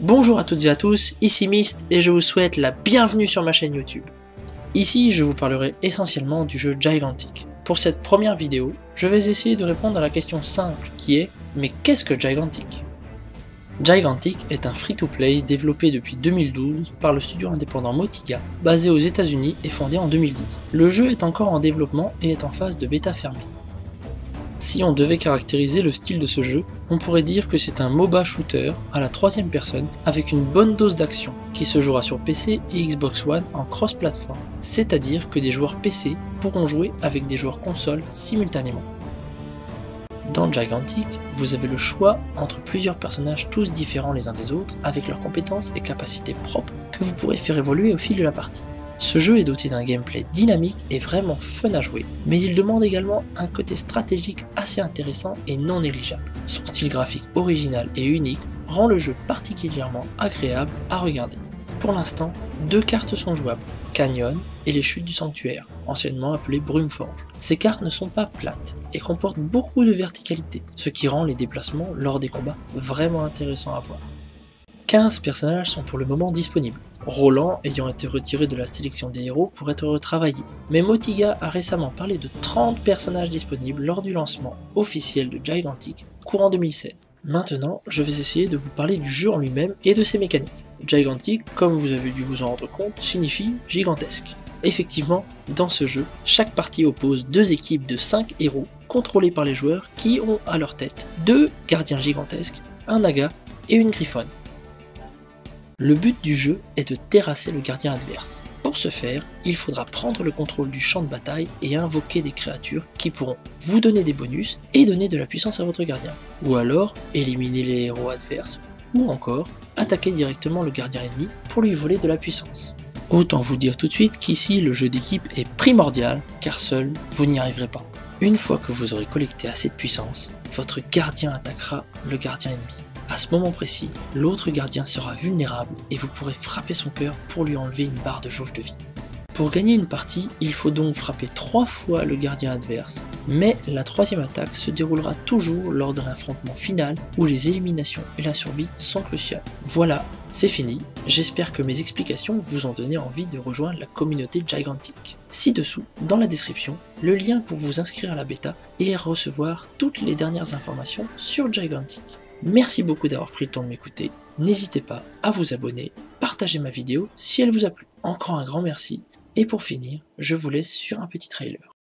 Bonjour à toutes et à tous, ici Myst et je vous souhaite la bienvenue sur ma chaîne YouTube. Ici, je vous parlerai essentiellement du jeu Gigantic. Pour cette première vidéo, je vais essayer de répondre à la question simple qui est Mais qu'est-ce que Gigantic? Gigantic est un free-to-play développé depuis 2012 par le studio indépendant Motiga, basé aux états unis et fondé en 2010. Le jeu est encore en développement et est en phase de bêta fermée. Si on devait caractériser le style de ce jeu, on pourrait dire que c'est un MOBA shooter à la troisième personne avec une bonne dose d'action qui se jouera sur PC et Xbox One en cross-platform, c'est-à-dire que des joueurs PC pourront jouer avec des joueurs console simultanément. Dans Gigantic, vous avez le choix entre plusieurs personnages tous différents les uns des autres avec leurs compétences et capacités propres que vous pourrez faire évoluer au fil de la partie. Ce jeu est doté d'un gameplay dynamique et vraiment fun à jouer, mais il demande également un côté stratégique assez intéressant et non négligeable. Son style graphique original et unique rend le jeu particulièrement agréable à regarder. Pour l'instant, deux cartes sont jouables, Canyon et les chutes du sanctuaire, anciennement appelées Brumeforge. Ces cartes ne sont pas plates et comportent beaucoup de verticalité, ce qui rend les déplacements lors des combats vraiment intéressants à voir. 15 personnages sont pour le moment disponibles, Roland ayant été retiré de la sélection des héros pour être retravaillé. Mais Motiga a récemment parlé de 30 personnages disponibles lors du lancement officiel de Gigantic, courant 2016. Maintenant, je vais essayer de vous parler du jeu en lui-même et de ses mécaniques. Gigantic, comme vous avez dû vous en rendre compte, signifie gigantesque. Effectivement, dans ce jeu, chaque partie oppose deux équipes de 5 héros contrôlés par les joueurs qui ont à leur tête deux gardiens gigantesques, un naga et une griffonne. Le but du jeu est de terrasser le gardien adverse. Pour ce faire, il faudra prendre le contrôle du champ de bataille et invoquer des créatures qui pourront vous donner des bonus et donner de la puissance à votre gardien. Ou alors, éliminer les héros adverses, ou encore, attaquer directement le gardien ennemi pour lui voler de la puissance. Autant vous dire tout de suite qu'ici le jeu d'équipe est primordial, car seul, vous n'y arriverez pas. Une fois que vous aurez collecté assez de puissance, votre gardien attaquera le gardien ennemi. À ce moment précis, l'autre gardien sera vulnérable et vous pourrez frapper son cœur pour lui enlever une barre de jauge de vie. Pour gagner une partie, il faut donc frapper trois fois le gardien adverse, mais la troisième attaque se déroulera toujours lors d'un affrontement final où les éliminations et la survie sont cruciales. Voilà, c'est fini, j'espère que mes explications vous ont donné envie de rejoindre la communauté Gigantic. Ci-dessous, dans la description, le lien pour vous inscrire à la bêta et recevoir toutes les dernières informations sur Gigantic. Merci beaucoup d'avoir pris le temps de m'écouter. N'hésitez pas à vous abonner, partager ma vidéo si elle vous a plu. Encore un grand merci. Et pour finir, je vous laisse sur un petit trailer.